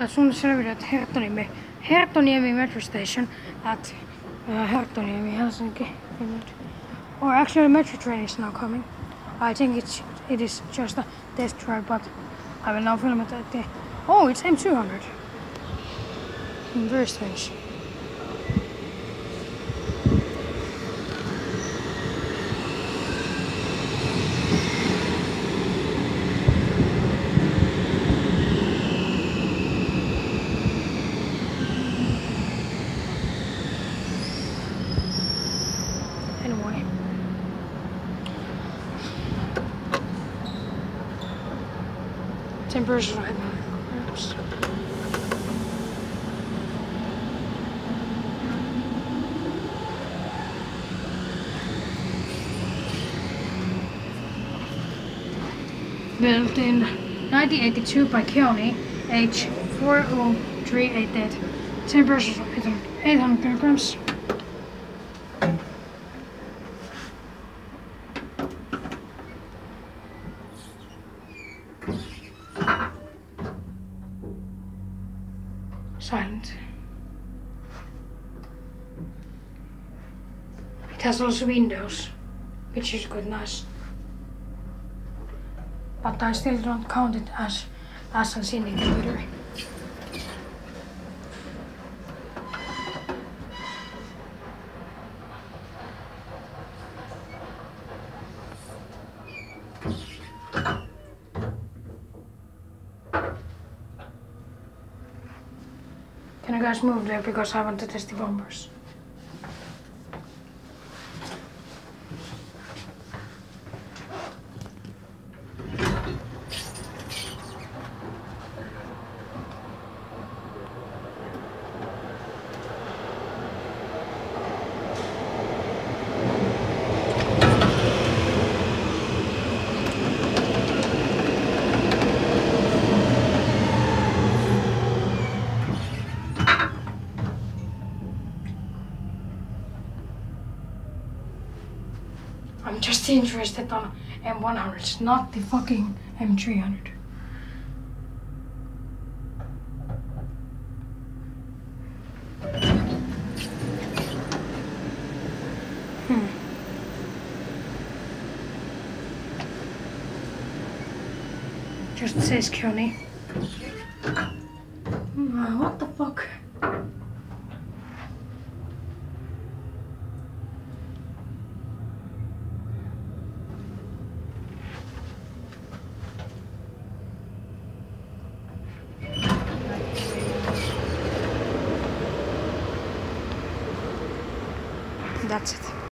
Let's on the at Herttoniemi, Herttoniemi metro station at uh, Herttoniemi, Helsinki. Or actually, metro train is now coming. I think it's it is just a test drive, but I will now film it at the. Oh, it's M200. Very strange. Anyway. Temperatures right. Oops. Built in 1982 by KONE, age 40388. Temperature 800 kilograms. Silent. It has also windows, which is quite nice. But I still don't count it as as a scenic computer. Can you guys move there because I want to test the bumpers? I'm just interested on M100s, not the fucking M300. Hmm. Just says KONE. Hmm, What the fuck? That's it.